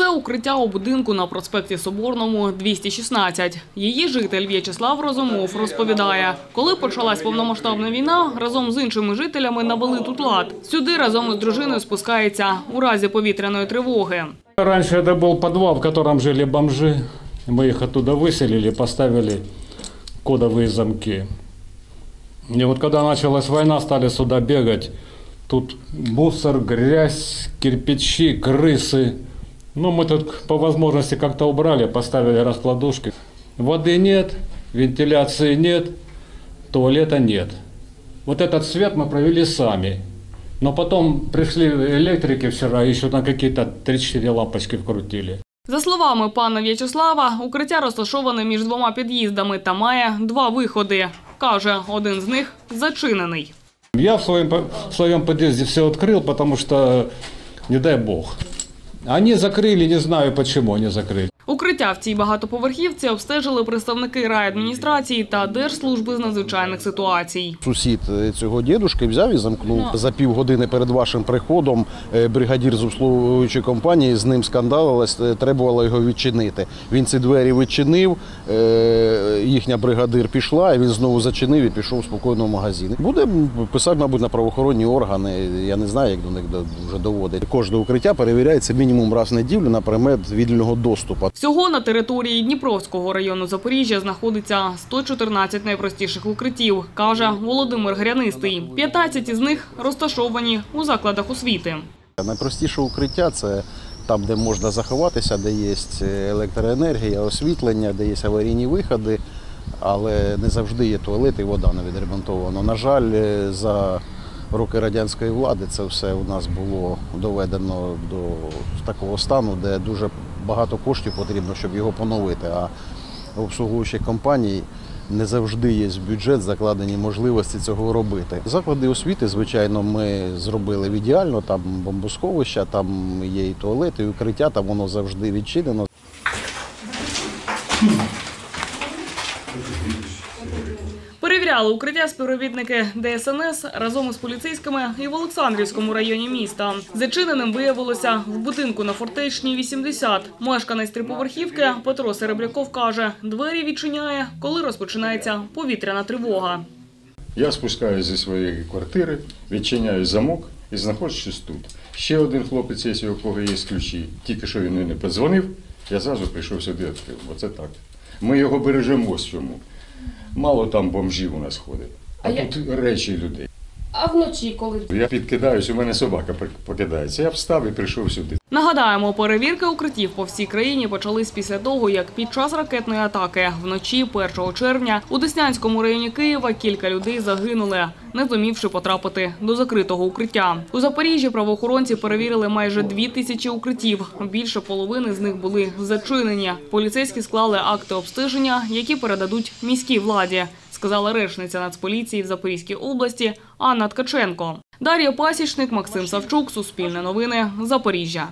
Це укриття у будинку на проспекті Соборному, 216. Її житель В'ячеслав Розумов розповідає, коли почалась повномасштабна війна, разом з іншими жителями навели тут лад. Сюди разом із дружиною спускається у разі повітряної тривоги. Раньше это был подвал, в котором жили бомжи. Мы их оттуда выселили, поставили кодовые замки. И вот когда началась война, стали сюда бегать. Тут мусор, грязь, кирпичи, крысы. Ну, мы тут по возможности как-то убрали, поставили раскладушки. Воды нет, вентиляции нет, туалета нет. Вот этот свет мы провели сами. Но потом пришли электрики вчера, еще на какие-то 3-4 лампочки вкрутили. За словами пана В'ячеслава, укриття розташоване між двома під'їздами та має два виходи. Каже, один з них зачинений. Я в своем, по- в своем подъезде все открыл, потому что, не дай бог. Они закрыли, не знаю почему они закрыли. Укриття в цій багатоповерхівці обстежили представники райадміністрації та Держслужби з надзвичайних ситуацій. Сусід е, цього дідушки взяв і замкнув за півгодини перед вашим приходом. е, Бригадір з обслуговуючої компанії з ним скандалилась, е, требувала його відчинити. Він ці двері відчинив. Їхня бригадир пішла, і він знову зачинив і пішов спокійно в магазин. Буде писати, мабуть, на правоохоронні органи. Я не знаю, як до них вже доводить. Кожне укриття перевіряється мінімум раз в неділю на предмет вільного доступу. Всього на території Дніпровського району Запоріжжя знаходиться 114 найпростіших укриттів, каже Володимир Грянистий. 15 із них розташовані у закладах освіти. Найпростіше укриття це там, де можна заховатися, де є електроенергія, освітлення, де є аварійні виходи, але не завжди є туалет і вода не відремонтована. На жаль, е, за роки радянської влади це все у нас було доведено до такого стану, де дуже багато коштів потрібно, щоб його поновити. А обслуговуючих компаній не завжди є в бюджет закладені можливості цього робити. Заклади освіти, звичайно, ми зробили в ідеально. Там бомбосховища, там є і туалети, і укриття, там воно завжди відчинено. Перевіряли укриття співробітники ДСНС разом із поліцейськими і в Олександрівському районі міста. Зачиненим виявилося в будинку на Фортечній 80. Мешканець триповерхівки Петро Серебряков каже, двері відчиняє, коли розпочинається повітряна тривога. Я спускаюся зі своєї квартири, відчиняю замок і знаходжусь тут. Ще один хлопець є, у кого є ключі. Тільки що він мені подзвонив, я зразу прийшов сюди відкрив. Оце так. Ми його бережемо ось чому. Мало там бомжів у нас ходить, а, А я- тут речі людей. А вночі, коли Я підкидаюсь, у мене собака покидається. Я встав і прийшов сюди. Нагадаємо, перевірки укриттів по всій країні почались після того, як під час ракетної атаки вночі 1 червня у Деснянському районі Києва кілька людей загинули, не зумівши потрапити до закритого укриття. У Запоріжжі правоохоронці перевірили майже дві тисячі укриттів. Більше половини з них були зачинені. Поліцейські склали акти обстеження, які передадуть міській владі. Сказала речниця Нацполіції в Запорізькій області Анна Ткаченко. Дар'я Пасічник, Максим Савчук, Суспільне новини, Запоріжжя.